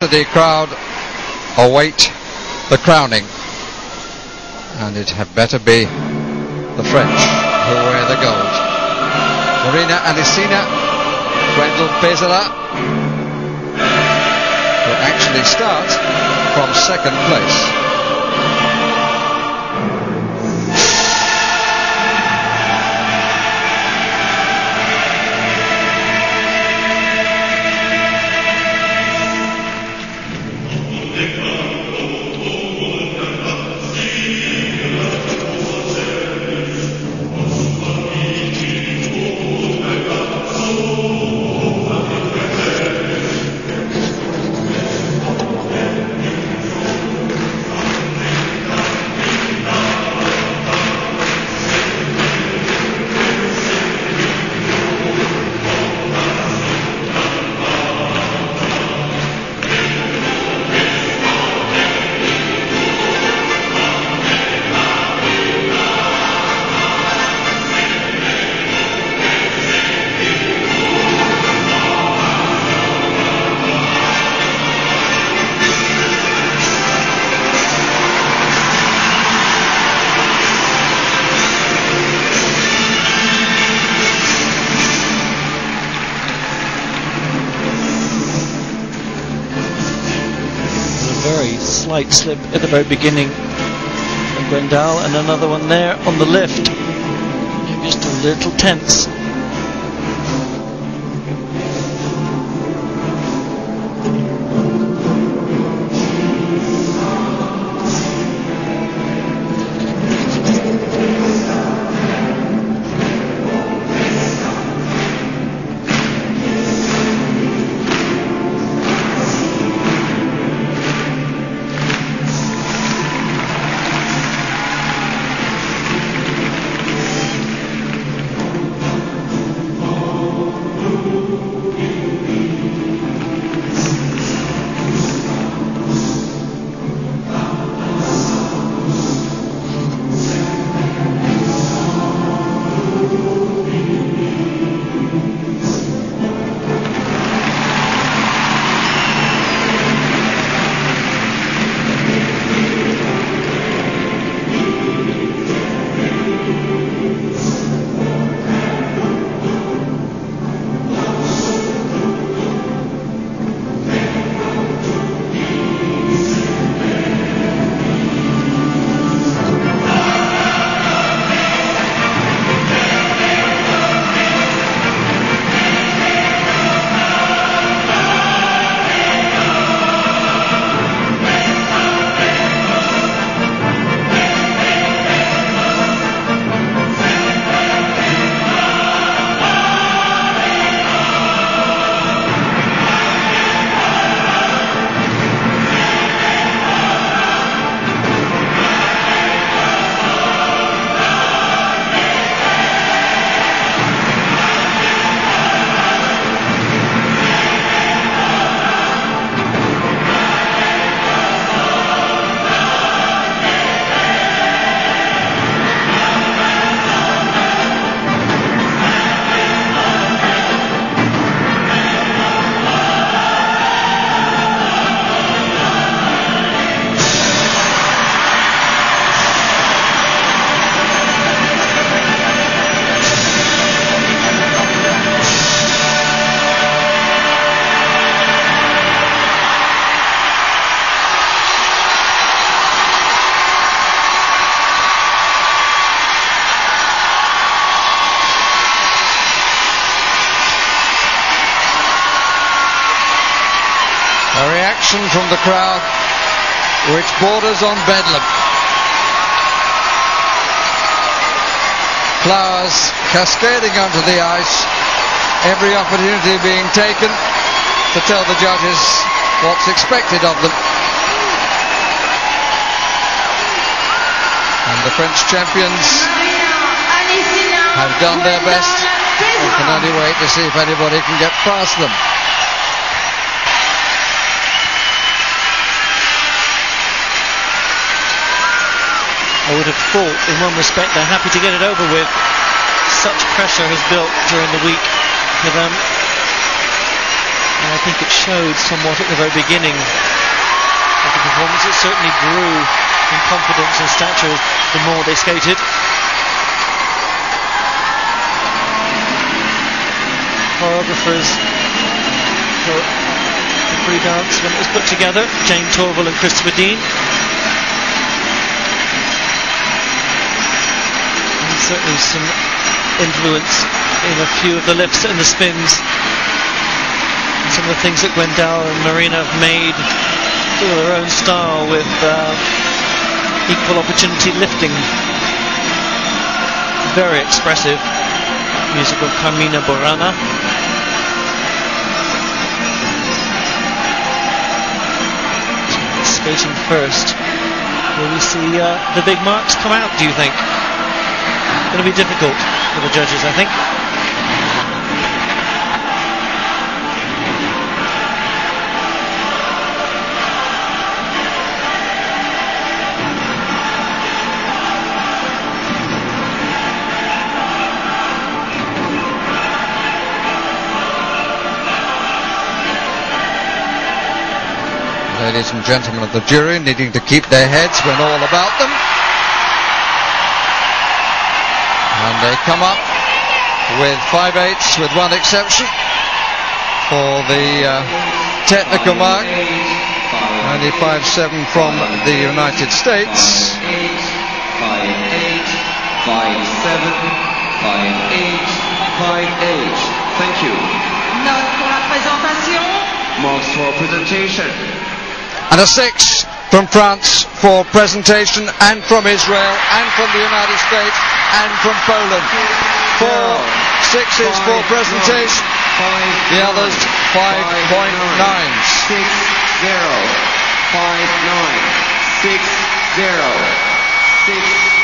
The crowd await the crowning, and it had better be the French who wear the gold. Marina Anissina, Gwendal Peizerat, who actually start from second place. Slight slip at the very beginning from Gwendal and another one there on the lift. Just a little tense. Reaction from the crowd which borders on bedlam. Flowers cascading onto the ice, every opportunity being taken to tell the judges what's expected of them. And the French champions have done their best and can only wait to see if anybody can get past them. I would have thought, in one respect, they're happy to get it over with. Such pressure has built during the week for them. And I think it showed somewhat at the very beginning of the performance. It certainly grew in confidence and stature the more they skated. Choreographers for the free dance when it was put together, Jayne Torvill and Christopher Dean. Certainly some influence in a few of the lifts and the spins. Some of the things that Gwendal and Marina have made to their own style with uh, equal opportunity lifting. Very expressive. Music of Carmina Burana. Skating first. Will we see uh, the big marks come out, do you think? Going to be difficult for the judges, I think. Ladies and gentlemen of the jury needing to keep their heads when all about them. And they come up with five eighths with one exception for the uh, technical mark. 95.7 from the United States. 5, 8, 5, 7, 5, 8, 5, 8. Thank you. Note pour la présentation. Marks for presentation. And a six from France for presentation and from Israel and from the United States and from Poland. Four sixes for presentation. The others 5.9s. 6, 0, 5, 9, 6, 0, 6,